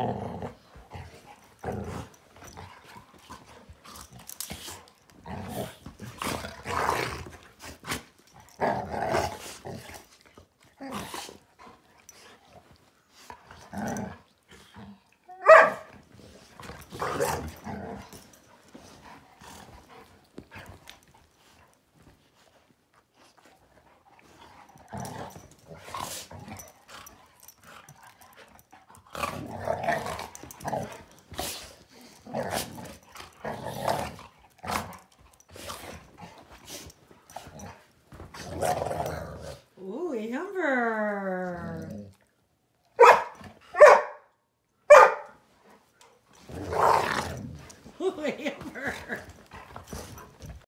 Oh. All right. her.